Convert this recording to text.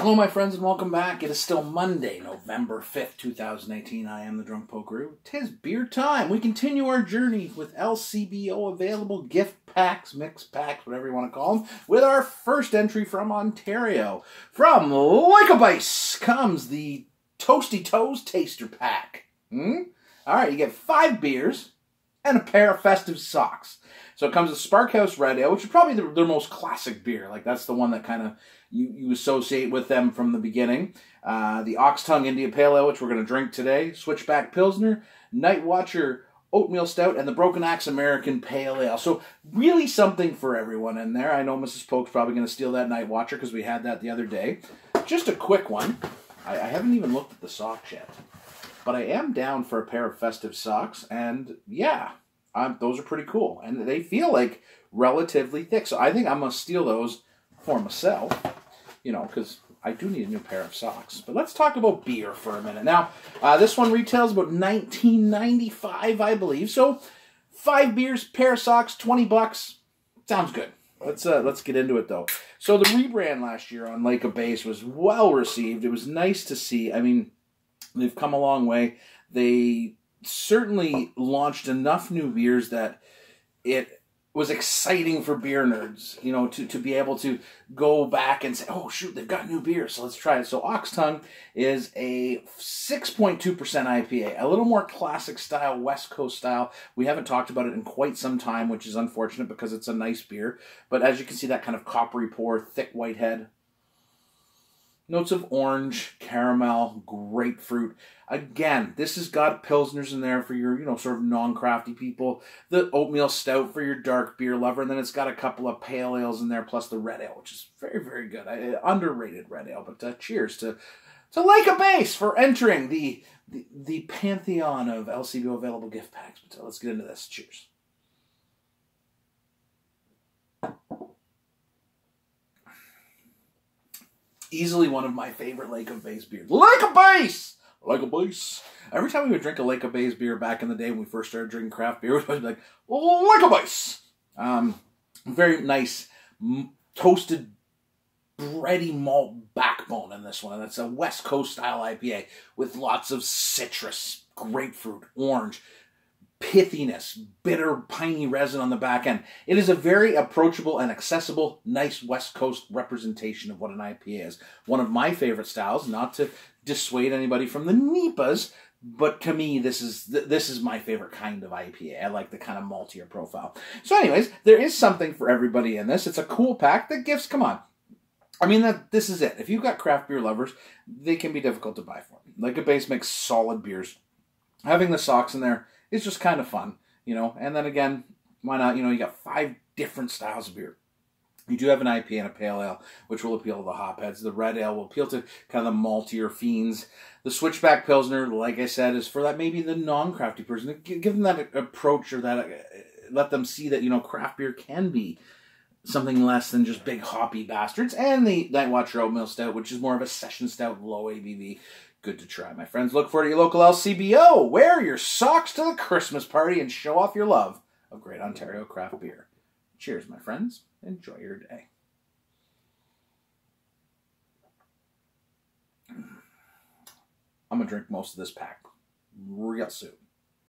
Hello, my friends, and welcome back. It is still Monday, November 5th, 2018. I am the Drunk Polkaroo. Tis beer time. We continue our journey with LCBO available gift packs, mix packs, whatever you want to call them, with our first entry from Ontario. From Base comes the Toasty Toes Taster Pack. Hmm? All right, you get five beers and a pair of festive socks. So it comes with Sparkhouse Red Ale, which is probably their, their most classic beer. Like that's the one that kind of you, you associate with them from the beginning. Uh, the Oxtongue India Pale Ale, which we're going to drink today. Switchback Pilsner, Night Watcher Oatmeal Stout, and the Broken Axe American Pale Ale. So really something for everyone in there. I know Mrs. Polk's probably going to steal that Night Watcher because we had that the other day. Just a quick one. I, I haven't even looked at the socks yet. But I am down for a pair of festive socks, and yeah, um, those are pretty cool, and they feel like relatively thick. So I think I'm gonna steal those for myself, you know, because I do need a new pair of socks. But let's talk about beer for a minute. Now, uh, this one retails about 19.95, I believe. So five beers, pair of socks, 20 bucks. Sounds good. Let's uh, let's get into it though. So the rebrand last year on Lake of Bays was well received. It was nice to see. I mean, they've come a long way. They certainly launched enough new beers that it was exciting for beer nerds, you know, to, to be able to go back and say, oh, shoot, they've got new beer, so let's try it. So Oxtongue is a 6.2% IPA, a little more classic style, West Coast style. We haven't talked about it in quite some time, which is unfortunate because it's a nice beer. But as you can see, that kind of coppery pour, thick white head, Notes of orange, caramel, grapefruit. Again, this has got pilsners in there for your, you know, sort of non-crafty people. The oatmeal stout for your dark beer lover, and then it's got a couple of pale ales in there, plus the red ale, which is very, very good. I, underrated red ale, but uh, cheers to to Lake of Bays for entering the, the the pantheon of LCBO available gift packs. But uh, let's get into this. Cheers. Easily one of my favorite Lake of Bays beers. Lake of Bays! Lake of Bays. Every time we would drink a Lake of Bays beer back in the day when we first started drinking craft beer, we'd be like, oh, Lake of Bays! Um, very nice toasted bready malt backbone in this one. And it's a West Coast style IPA with lots of citrus, grapefruit, orange, pithiness, bitter, piney resin on the back end. It is a very approachable and accessible, nice West Coast representation of what an IPA is. One of my favorite styles, not to dissuade anybody from the NEIPAs, but to me, this is this is my favorite kind of IPA. I like the kind of maltier profile. So, anyways, there is something for everybody in this. It's a cool pack. The gifts, come on. I mean, that this is it. If you've got craft beer lovers, they can be difficult to buy for. Lake of Bays makes solid beers. Having the socks in there it's just kind of fun, you know. And then again, why not? You know, you got five different styles of beer. You do have an IPA and a pale ale, which will appeal to the hopheads. The red ale will appeal to kind of the maltier fiends. The switchback pilsner, like I said, is for that maybe the non-crafty person. Give them that approach or that uh, let them see that you know craft beer can be something less than just big hoppy bastards. And the Night Watcher Oatmeal Stout, which is more of a session stout, low ABV good to try. My friends, look for your local LCBO. Wear your socks to the Christmas party and show off your love of great Ontario craft beer. Cheers, my friends. Enjoy your day. I'm going to drink most of this pack real soon.